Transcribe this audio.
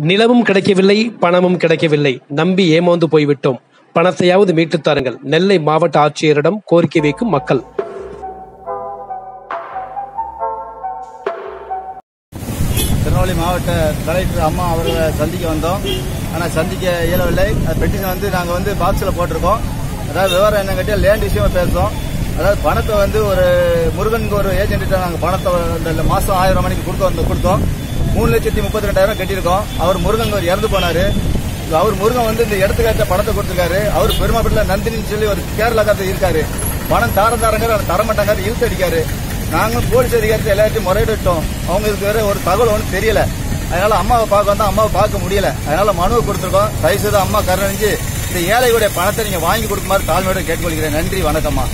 நிலமும் கிடைக்கவில்லை பணமும் கிடைக்கவில்லை. நம்பி ஏமாந்து போய்விட்டோம். பணத்தையாவது மீட்டுத் தாருங்கள். நெல்லை மாவட்ட ஆட்சியரிடம் கோரிக்கை வைக்கும் மக்கள். திருநெல்வேலி மாவட்ட கலெக்டர் அம்மா அவர்களை சந்திக்க வந்தோம். ஆனால் சந்திக்க இயலவில்லை. அது பெட்டிஷன் வந்து நாங்கள் வந்து பாக்ஸில் போட்டிருக்கோம். அதாவது விவரம் என்ன கேட்டால் லேண்ட் விஷயமா பேசுகிறோம் அதாவது பணத்தை வந்து ஒரு முருகனுக்கு ஒரு ஏஜென்ட்டு நாங்கள் பணத்தை இந்த மாதம் ஆயிரம் மணிக்கு கொடுத்து வந்து கொடுத்தோம். மூணு லட்சத்தி முப்பத்தி ரெண்டாயிரம் கட்டியிருக்கோம். அவர் முருகன் ஒரு இறந்து போனாரு. அவர் முருகன் வந்து இந்த இடத்துக்காட்ட பணத்தை கொடுத்துருக்காரு. அவர் பெருமாப்பட்டில் நந்தினின்னு சொல்லி ஒரு கேரளாக்காரர் இருக்காரு. பணம் தாரம் தாரங்கிற தர மாட்டாங்க இழுத்து அடிக்காரு. நாங்களும் போலீஸ் அதிகாரத்தை எல்லாத்தையும் முறையிட்டோம் அவங்களுக்கு வேற ஒரு தகவல் ஒன்றும் தெரியல. அதனால அம்மாவை பார்க்க வந்தா அம்மாவை பார்க்க முடியல. அதனால மனுவை கொடுத்துருக்கோம். தயவு செய்து அம்மா கருணைஞ்சு இந்த ஏழைகளுடைய பணத்தை நீங்க வாங்கி கொடுக்குமாறு தாழ்மையோட கேட்டுக்கொள்கிறேன். நன்றி வணக்கம்மா.